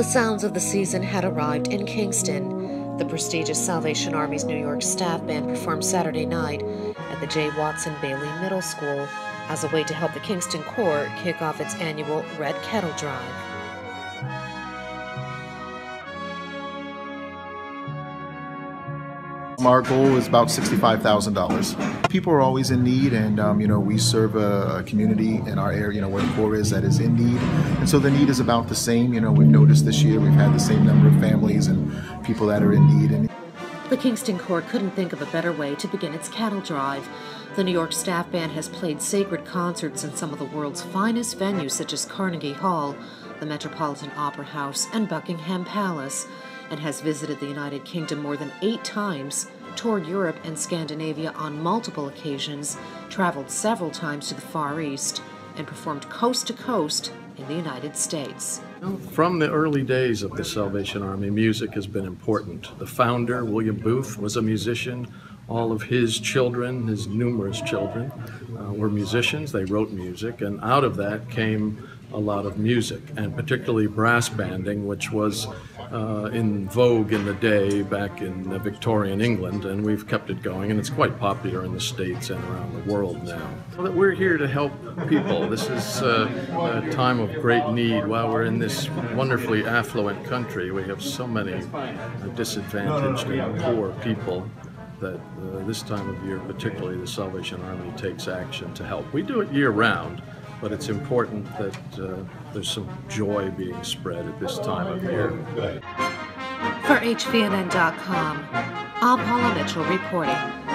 The sounds of the season had arrived in Kingston. The prestigious Salvation Army's New York staff band performed Saturday night at the J. Watson Bailey Middle School as a way to help the Kingston Corps kick off its annual Red Kettle Drive. Our goal is about $65,000. People are always in need, and um, you know we serve a, a, community in our area, you know where the Corps is that is in need, and so the need is about the same. You know we've noticed this year we've had the same number of families and people that are in need. And the Kingston Corps couldn't think of a better way to begin its kettle drive. The New York Staff Band has played sacred concerts in some of the world's finest venues, such as Carnegie Hall, the Metropolitan Opera House, and Buckingham Palace and has visited the United Kingdom more than eight times, toured Europe and Scandinavia on multiple occasions, traveled several times to the Far East, and performed coast to coast in the United States. From the early days of the Salvation Army, music has been important. The founder, William Booth, was a musician. All of his children, his numerous children, uh, were musicians. They wrote music, and out of that came a lot of music, and particularly brass banding, which was uh, in vogue in the day back in Victorian England, and we've kept it going, and it's quite popular in the States and around the world now. So we're here to help people. This is uh, a time of great need. While we're in this wonderfully affluent country, we have so many disadvantaged and poor people that uh, this time of year, particularly the Salvation Army takes action to help. We do it year round, but it's important that uh, there's some joy being spread at this time of year. For HVNN.com, I'm Paula Mitchell reporting.